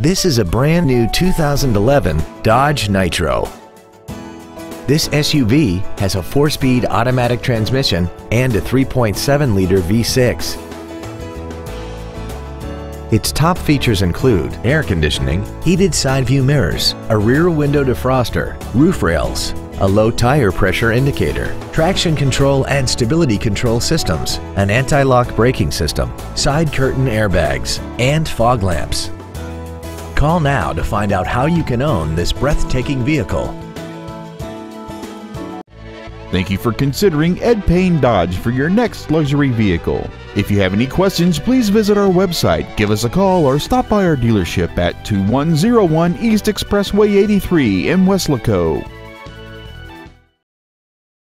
This is a brand new 2011 Dodge Nitro. This SUV has a 4-speed automatic transmission and a 3.7-liter V6. Its top features include air conditioning, heated side view mirrors, a rear window defroster, roof rails, a low tire pressure indicator, traction control and stability control systems, an anti-lock braking system, side curtain airbags, and fog lamps. Call now to find out how you can own this breathtaking vehicle. Thank you for considering Ed Payne Dodge for your next luxury vehicle. If you have any questions, please visit our website, give us a call, or stop by our dealership at 2101 East Expressway 83 in Weslaco.